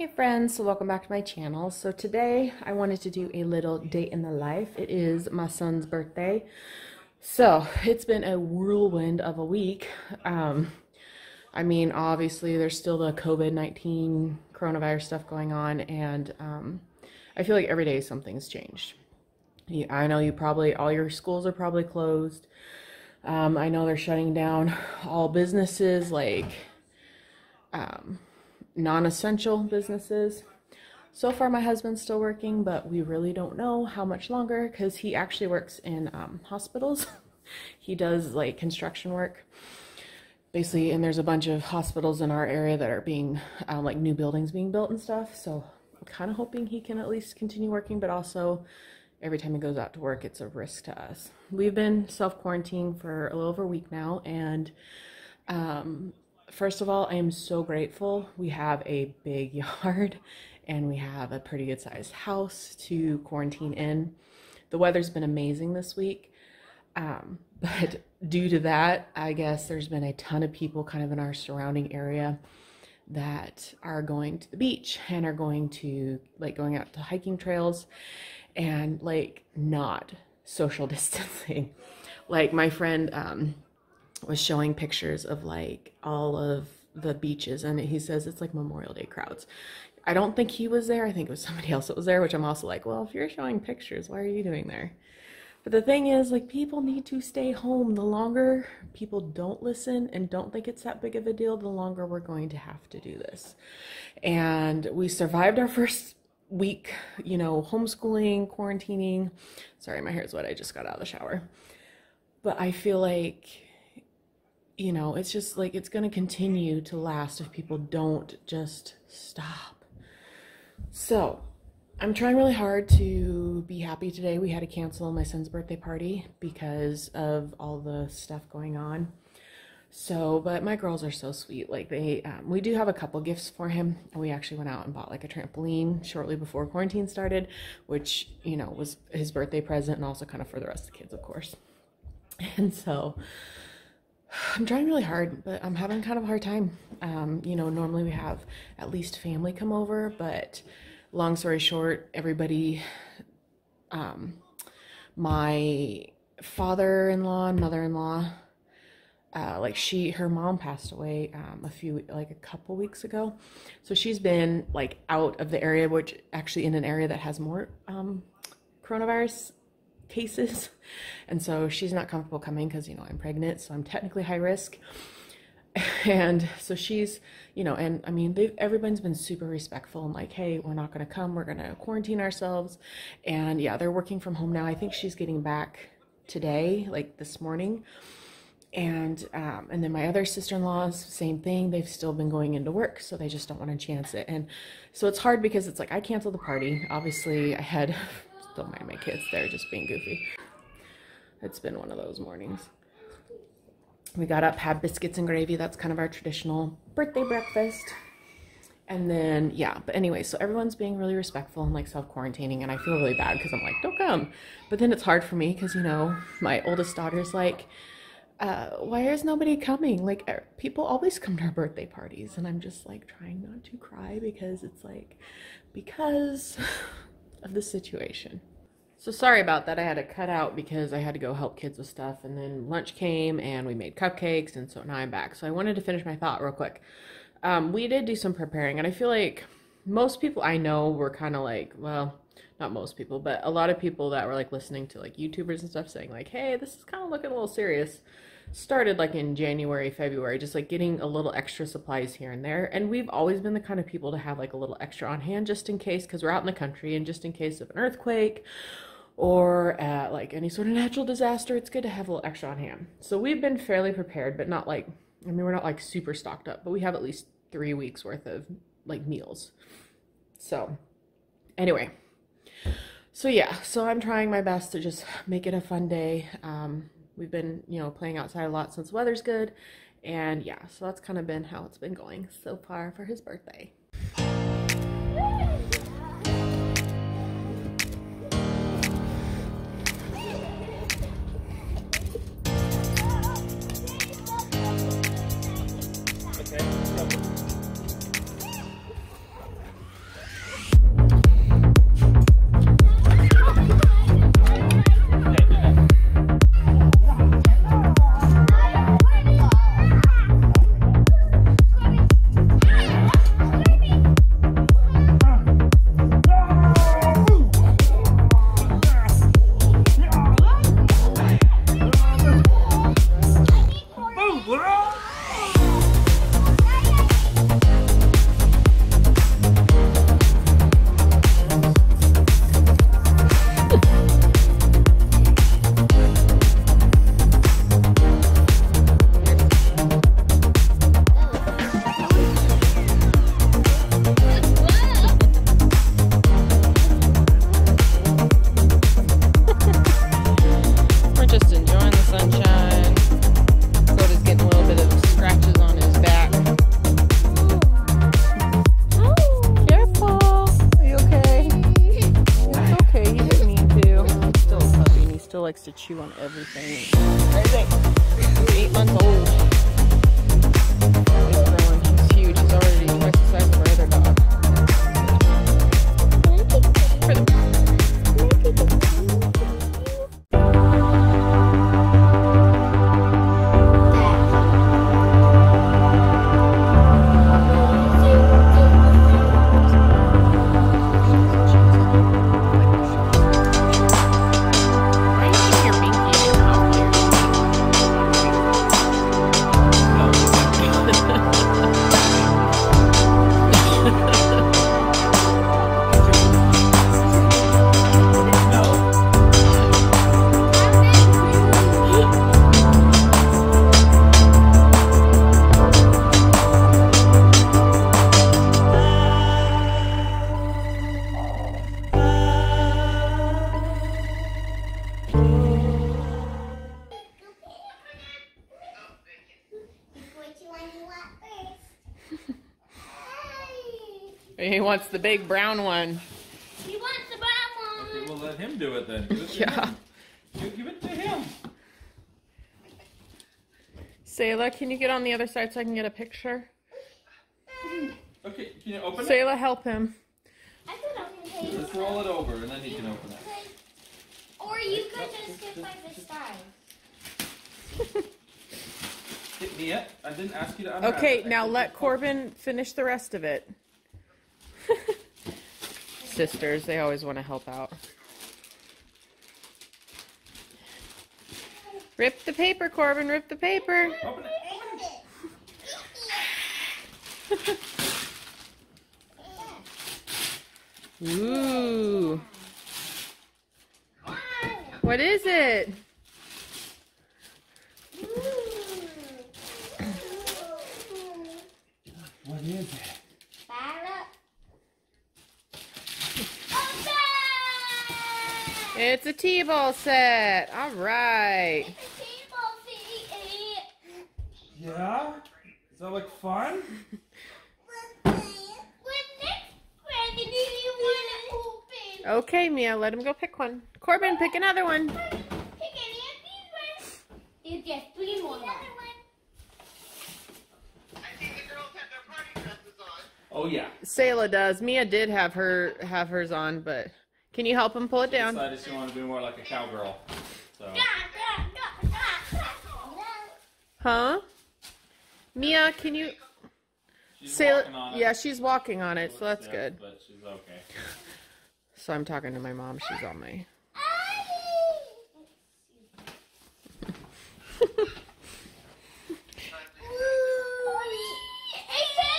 Hey friends, so welcome back to my channel. So today I wanted to do a little date in the life. It is my son's birthday. So it's been a whirlwind of a week. Um, I mean, obviously there's still the COVID-19 coronavirus stuff going on and um, I feel like every day something's changed. I know you probably, all your schools are probably closed. Um, I know they're shutting down all businesses like um, non-essential businesses. So far, my husband's still working, but we really don't know how much longer because he actually works in um, hospitals. he does like construction work, basically, and there's a bunch of hospitals in our area that are being um, like new buildings being built and stuff. So I'm kind of hoping he can at least continue working, but also every time he goes out to work, it's a risk to us. We've been self quarantining for a little over a week now, and um, first of all, I am so grateful. We have a big yard and we have a pretty good sized house to quarantine in. The weather's been amazing this week. Um, but due to that, I guess there's been a ton of people kind of in our surrounding area that are going to the beach and are going to like going out to hiking trails and like not social distancing. Like my friend um, was showing pictures of like all of the beaches and he says it's like Memorial Day crowds. I don't think he was there. I think it was somebody else that was there, which I'm also like, well, if you're showing pictures, why are you doing there? But the thing is, like, people need to stay home. The longer people don't listen and don't think it's that big of a deal, the longer we're going to have to do this. And we survived our first week, you know, homeschooling, quarantining. Sorry, my hair's wet. I just got out of the shower. But I feel like you know, it's just like it's going to continue to last if people don't just stop. So, I'm trying really hard to be happy today. We had to cancel my son's birthday party because of all the stuff going on. So, but my girls are so sweet. Like they, um, we do have a couple gifts for him. We actually went out and bought like a trampoline shortly before quarantine started, which, you know, was his birthday present and also kind of for the rest of the kids, of course. And so, I'm trying really hard, but I'm having kind of a hard time. Um, you know, normally we have at least family come over, but long story short, everybody, um, my father-in-law and mother-in-law, uh, like she, her mom passed away um, a few, like a couple weeks ago. So she's been like out of the area, which actually in an area that has more um, coronavirus cases. And so she's not comfortable coming because, you know, I'm pregnant, so I'm technically high risk. And so she's, you know, and I mean, they've, everyone's been super respectful and like, hey, we're not going to come, we're going to quarantine ourselves. And yeah, they're working from home now. I think she's getting back today, like this morning. And um, and then my other sister-in-laws, same thing. They've still been going into work, so they just don't want to chance it. And so it's hard because it's like I canceled the party. Obviously, I had don't mind my kids, they're just being goofy. It's been one of those mornings. We got up, had biscuits and gravy. That's kind of our traditional birthday breakfast. And then, yeah, but anyway, so everyone's being really respectful and like self quarantining. And I feel really bad because I'm like, don't come. But then it's hard for me because, you know, my oldest daughter's like, uh, why is nobody coming? Like, er, people always come to our birthday parties. And I'm just like trying not to cry because it's like, because of the situation. So sorry about that. I had to cut out because I had to go help kids with stuff. And then lunch came and we made cupcakes. And so now I'm back. So I wanted to finish my thought real quick. Um, we did do some preparing. And I feel like most people I know were kind of like, well, not most people, but a lot of people that were like listening to like YouTubers and stuff saying like, hey, this is kind of looking a little serious started like in January, February, just like getting a little extra supplies here and there. And we've always been the kind of people to have like a little extra on hand just in case, because we're out in the country and just in case of an earthquake or uh, like any sort of natural disaster, it's good to have a little extra on hand. So we've been fairly prepared, but not like, I mean, we're not like super stocked up, but we have at least three weeks worth of like meals. So anyway, so yeah, so I'm trying my best to just make it a fun day. Um, we've been, you know, playing outside a lot since the weather's good. And yeah, so that's kind of been how it's been going so far for his birthday. Everything. He wants the big brown one. he wants the brown Okay, one. we'll let him do it then. Give it to Yeah. him. You give it to him. Sayla, can you get on the other side so I can get a picture? Okay, can you open it? Sayla, help him. I could open it. Just roll it over and then he can open it. Or you could just get by the side. Hit me yet? I didn't ask you to unwrap Okay, it. now let Corbin finish the rest of it. Sisters, they always want to help out. Rip the paper, Corbin, rip the paper. Open it. Ooh. What is it? What is it? Fire up. Open! It's a T-ball set. All right. It's a table. Yeah? Does that look fun? What next present do you want to open? Okay, Mia, let him go pick one. Corbin, pick another one. Pick any of these ones. There's just three more left. Oh yeah. Sayla does. Mia did have her have hers on, but can you help him pull it down? Decided she wanted to be more like a cowgirl. So Huh? Mia, can you she's Sayla? walking on it. Yeah, she's walking on it, so that's Yeah, good. But she's okay. So I'm talking to my mom. She's on my.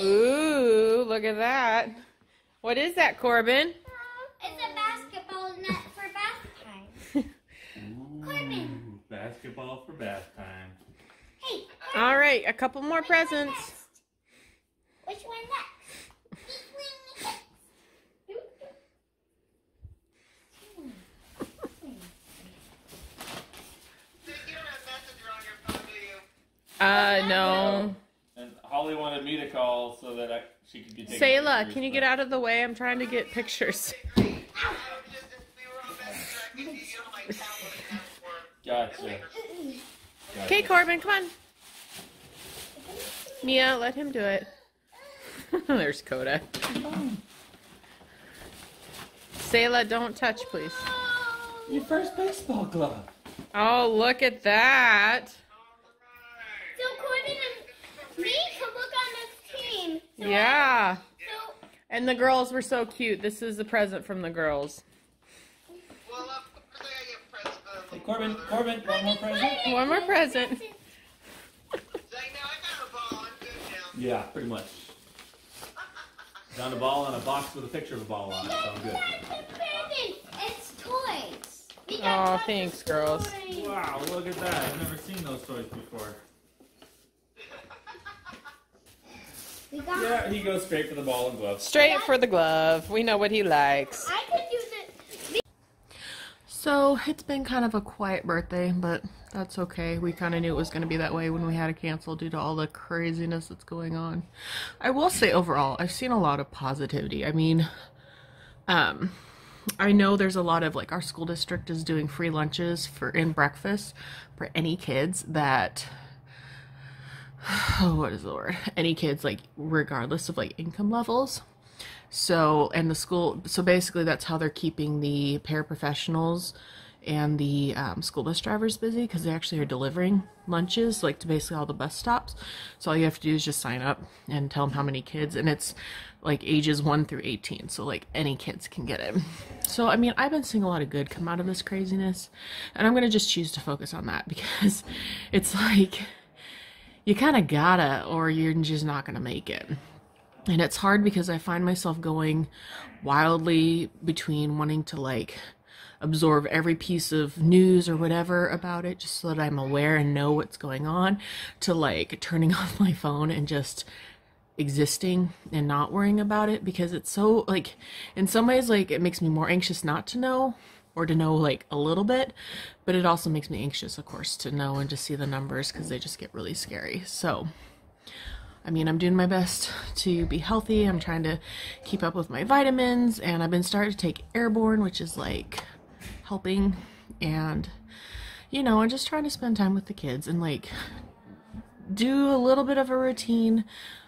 Ooh, look at that. What is that, Corbin? It's a basketball net for bath time. Corbin. Ooh, basketball for bath time. Hey, All right, a couple more presents. which one next? Which one next? Uh, no. And Holly wanted me to call so that I, she could be taking Sayla, can you but- get out of the way? I'm trying to get pictures. Gotcha. gotcha. Okay, Corbin, come on. Mia, let him do it. There's Coda. Sayla, don't touch, please. Your first baseball glove. Oh, look at that. So Corbin and me can look on this team. So Yeah. So And the girls were so cute. This is a present from the girls. Hey, Corbin, Corbin, one more present? One more present. Yeah, pretty much. Found a ball and a box with a picture of a ball on it, so I'm good. Present. It's toys. We got Aw, tons thanks, girls. toys. Wow, look at that. I've never seen those toys before. Yeah, he goes straight for the ball and gloves. Straight for the glove. We know what he likes. I could use it. So it's been kind of a quiet birthday, but that's okay. We kind of knew it was going to be that way when we had to cancel due to all the craziness that's going on. I will say overall, I've seen a lot of positivity. I mean, um, I know there's a lot of like our school district is doing free lunches for in breakfast for any kids that oh, what is the word? Any kids like regardless of like income levels. So, and the school, so basically that's how they're keeping the paraprofessionals and the um, school bus drivers busy because they actually are delivering lunches like to basically all the bus stops. So all you have to do is just sign up and tell them how many kids, and it's like ages 1 through 18. So like any kids can get it. So I mean, I've been seeing a lot of good come out of this craziness, and I'm going to just choose to focus on that because it's like you kind of gotta or you're just not going to make it. And it's hard because I find myself going wildly between wanting to like absorb every piece of news or whatever about it just so that I'm aware and know what's going on to like turning off my phone and just existing and not worrying about it because it's so like in some ways like it makes me more anxious not to know or to know like a little bit but it also makes me anxious of course to know and to see the numbers because they just get really scary. So I mean, I'm doing my best to be healthy. I'm trying to keep up with my vitamins, and I've been starting to take airborne, which is like helping and you know, I'm just trying to spend time with the kids and like do a little bit of a routine.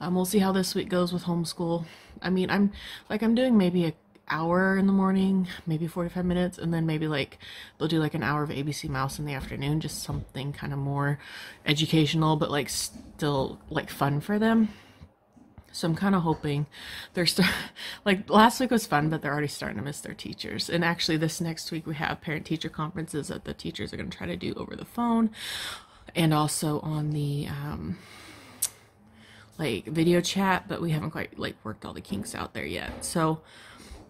Um, we'll see how this week goes with homeschool. I mean, I'm like I'm doing maybe a hour in the morning, maybe 45 minutes, and then maybe like they'll do like an hour of ABC Mouse in the afternoon, just something kind of more educational, but like still like fun for them. So I'm kind of hoping they're start like last week was fun, but they're already starting to miss their teachers. And actually, this next week we have parent teacher conferences that the teachers are going to try to do over the phone, and also on the um, like video chat. But we haven't quite like worked all the kinks out there yet. So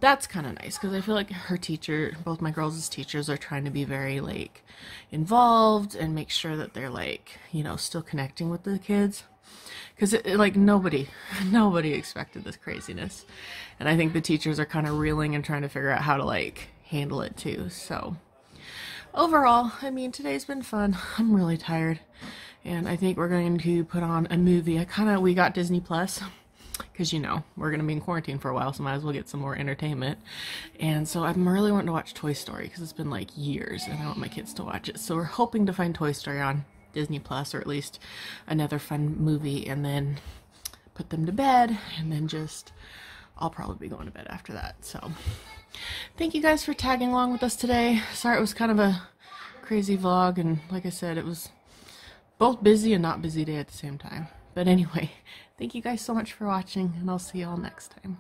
that's kind of nice because I feel like her teacher, both my girls' teachers, are trying to be very like involved and make sure that they're like you know still connecting with the kids. Because like nobody nobody expected this craziness. And i think the teachers are kind of reeling and trying to figure out how to like handle it too so. Overall i mean today's been fun. I'm really tired. And i think we're going to put on a movie. I kind of we got disney plus because you know we're to be in quarantine for a while so might as well get some more entertainment and so i'm really wanting to watch toy story because it's been like years and i want my kids to watch it so we're hoping to find toy story on Disney Plus or at least another fun movie and then put them to bed and then just I'll probably be going to bed after that. So thank you guys for tagging along with us today. Sorry it was kind of a crazy vlog and like I said it was both busy and not busy day at the same time. But anyway, thank you guys so much for watching and I'll see you all next time.